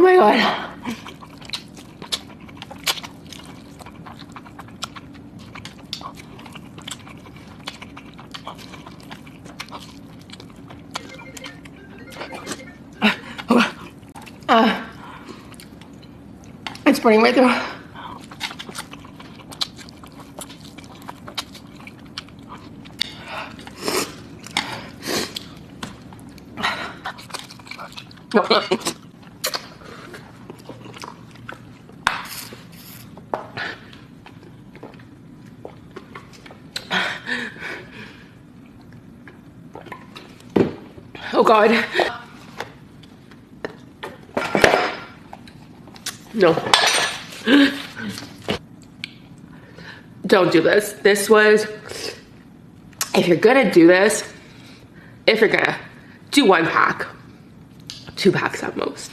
my god. Uh, it's burning right through. Oh God. No. Don't do this. This was, if you're gonna do this, if you're gonna do one pack, two packs at most.